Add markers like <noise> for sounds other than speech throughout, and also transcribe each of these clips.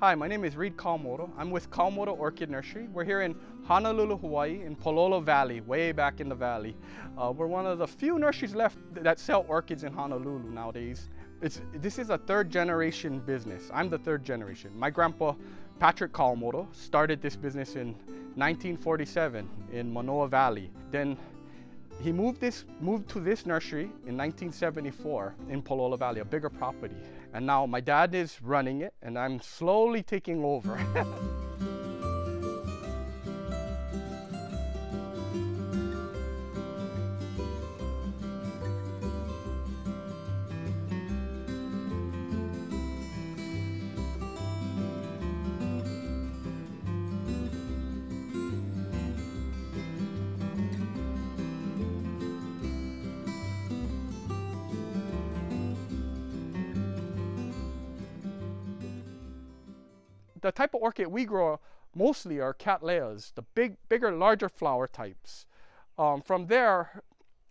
Hi, my name is Reed Kawamoto. I'm with Kawamoto Orchid Nursery. We're here in Honolulu, Hawaii, in Palolo Valley, way back in the valley. Uh, we're one of the few nurseries left that sell orchids in Honolulu nowadays. It's, this is a third generation business. I'm the third generation. My grandpa, Patrick Kawamoto, started this business in 1947 in Manoa Valley. Then he moved, this, moved to this nursery in 1974 in Palolo Valley, a bigger property. And now my dad is running it and I'm slowly taking over. <laughs> the type of orchid we grow mostly are cattleyas, the big, bigger, larger flower types. Um, from there,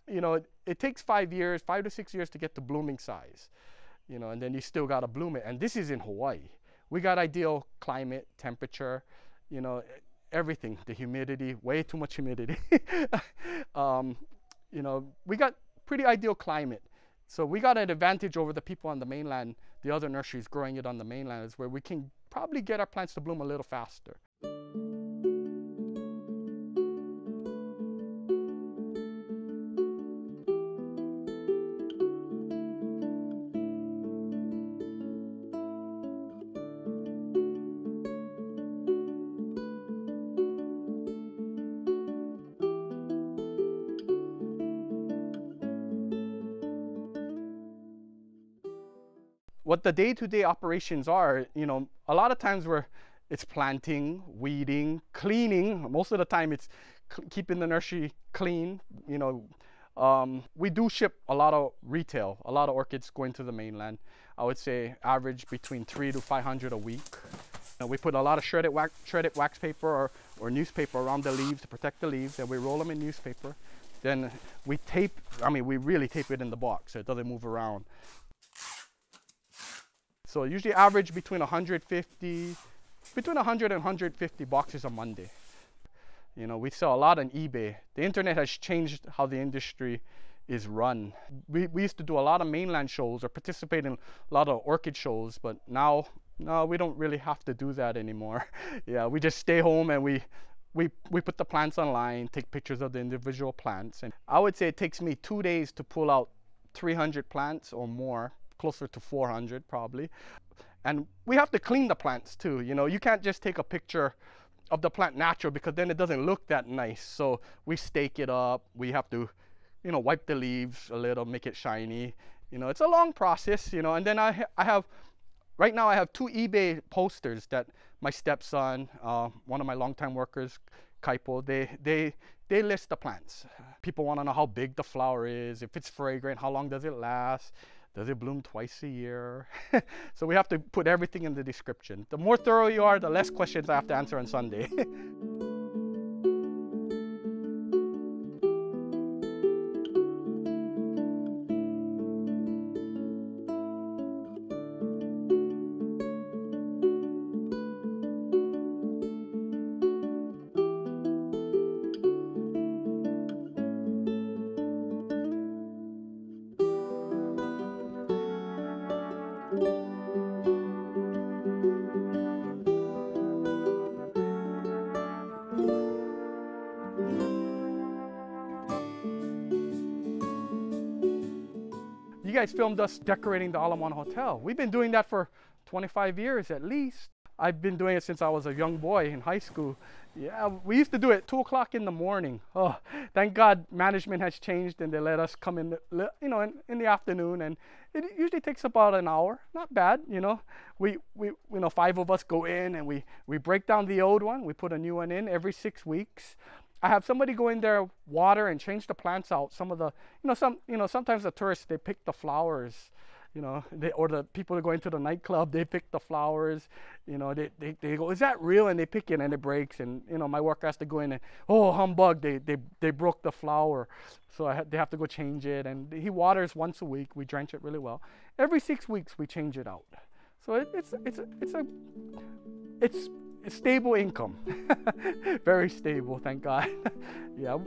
you know, it, it, takes five years, five to six years to get to blooming size, you know, and then you still got to bloom it. And this is in Hawaii. We got ideal climate, temperature, you know, everything, the humidity, way too much humidity. <laughs> um, you know, we got pretty ideal climate. So we got an advantage over the people on the mainland, the other nurseries growing it on the mainland is where we can probably get our plants to bloom a little faster. What the day-to-day operations are, you know, a lot of times we're it's planting, weeding, cleaning. Most of the time it's keeping the nursery clean. You know, um, we do ship a lot of retail, a lot of orchids going to the mainland. I would say average between three to 500 a week. We put a lot of shredded wax, shredded wax paper or, or newspaper around the leaves to protect the leaves and we roll them in newspaper. Then we tape, I mean, we really tape it in the box so it doesn't move around. So usually average between 150, between 100 and 150 boxes a Monday. You know, we sell a lot on eBay. The internet has changed how the industry is run. We, we used to do a lot of mainland shows or participate in a lot of orchid shows, but now, no, we don't really have to do that anymore. <laughs> yeah, we just stay home and we, we, we put the plants online, take pictures of the individual plants. And I would say it takes me two days to pull out 300 plants or more closer to 400 probably. And we have to clean the plants too. You know, you can't just take a picture of the plant natural because then it doesn't look that nice. So we stake it up. We have to, you know, wipe the leaves a little, make it shiny. You know, it's a long process, you know, and then I, I have, right now I have two eBay posters that my stepson, uh, one of my longtime workers, Kaipo, they, they, they list the plants. People want to know how big the flower is, if it's fragrant, how long does it last, does it bloom twice a year? <laughs> so we have to put everything in the description. The more thorough you are, the less questions I have to answer on Sunday. <laughs> guys filmed us decorating the Ala Hotel. We've been doing that for 25 years at least. I've been doing it since I was a young boy in high school. Yeah, we used to do it 2 o'clock in the morning. Oh, thank God management has changed and they let us come in, the, you know, in, in the afternoon. And it usually takes about an hour. Not bad, you know. We, we, you know, five of us go in and we, we break down the old one. We put a new one in every six weeks. I have somebody go in there, water and change the plants out. Some of the, you know, some, you know, sometimes the tourists, they pick the flowers, you know, <laughs> they, or the people that go into the nightclub, they pick the flowers, you know, they, they, they go, is that real? And they pick it and it breaks. And, you know, my worker has to go in and, oh, humbug, they, they, they broke the flower. So I, they have to go change it. And he waters once a week. We drench it really well. Every six weeks, we change it out. So it, it's it's it's a it's stable income, <laughs> very stable, thank God. <laughs> yeah.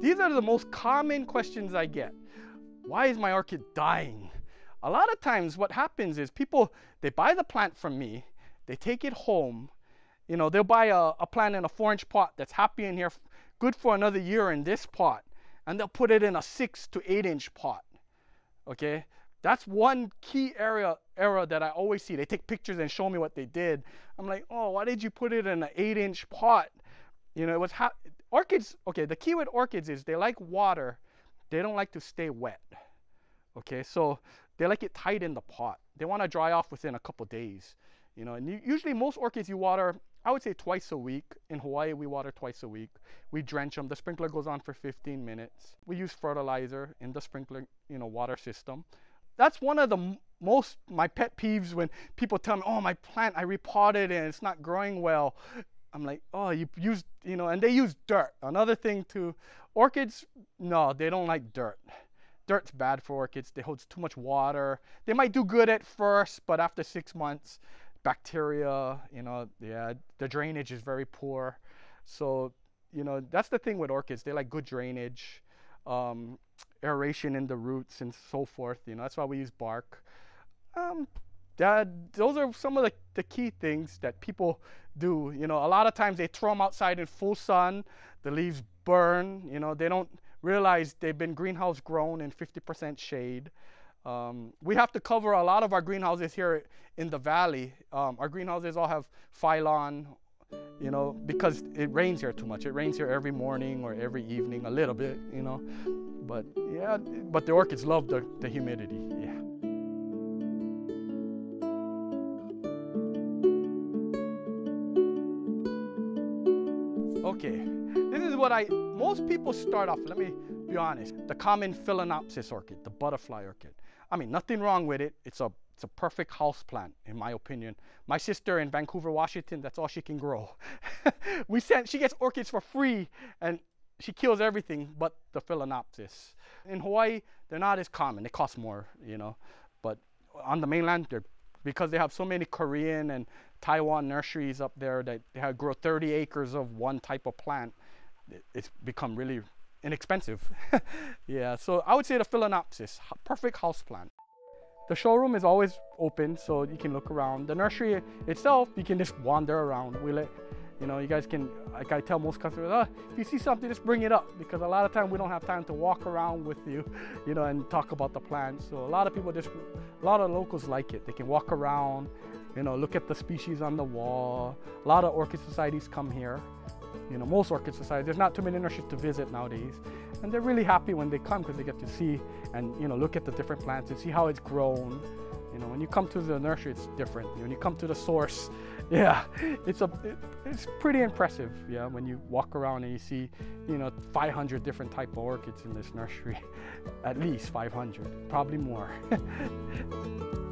These are the most common questions I get. Why is my orchid dying? A lot of times what happens is people, they buy the plant from me, they take it home, you know, they'll buy a, a plant in a four inch pot that's happy in here, good for another year in this pot, and they'll put it in a six to eight inch pot, okay? That's one key area error that I always see. They take pictures and show me what they did. I'm like, oh, why did you put it in an eight inch pot? You know, it was how orchids. Okay, the key with orchids is they like water. They don't like to stay wet. Okay, so they like it tight in the pot. They want to dry off within a couple days. You know, and you, usually most orchids you water, I would say twice a week. In Hawaii, we water twice a week. We drench them. The sprinkler goes on for 15 minutes. We use fertilizer in the sprinkler, you know, water system. That's one of the most my pet peeves when people tell me, "Oh, my plant I repotted and it's not growing well." I'm like, oh, you use, you know, and they use dirt. Another thing too, orchids, no, they don't like dirt. Dirt's bad for orchids. They hold too much water. They might do good at first, but after six months, bacteria, you know, yeah, the drainage is very poor. So, you know, that's the thing with orchids. They like good drainage, um, aeration in the roots and so forth. You know, that's why we use bark. Um, that those are some of the, the key things that people do. You know, a lot of times they throw them outside in full sun, the leaves burn. You know, they don't realize they've been greenhouse grown in 50% shade. Um, we have to cover a lot of our greenhouses here in the valley. Um, our greenhouses all have Filon, you know, because it rains here too much. It rains here every morning or every evening, a little bit, you know. But yeah, but the orchids love the, the humidity, yeah. Okay, this is what I, most people start off, let me be honest, the common Phalaenopsis orchid, the butterfly orchid. I mean, nothing wrong with it. It's a, it's a perfect house plant, in my opinion. My sister in Vancouver, Washington, that's all she can grow. <laughs> we sent, she gets orchids for free and she kills everything but the Phalaenopsis. In Hawaii, they're not as common. They cost more, you know, but on the mainland, they're because they have so many Korean and Taiwan nurseries up there that they grow 30 acres of one type of plant, it's become really inexpensive. <laughs> yeah, so I would say the Phalaenopsis, perfect house plant. The showroom is always open, so you can look around. The nursery itself, you can just wander around. We let, you know, you guys can, like I tell most customers, oh, if you see something, just bring it up because a lot of time we don't have time to walk around with you, <laughs> you know, and talk about the plants. So a lot of people just, a lot of locals like it. They can walk around, you know, look at the species on the wall. A lot of orchid societies come here. You know, most orchid societies, there's not too many nurseries to visit nowadays. And they're really happy when they come because they get to see and, you know, look at the different plants and see how it's grown. You know, when you come to the nursery, it's different. When you come to the source, <laughs> yeah, it's a, it, it's pretty impressive. Yeah, when you walk around and you see, you know, 500 different type of orchids in this nursery, <laughs> at least 500, probably more. <laughs>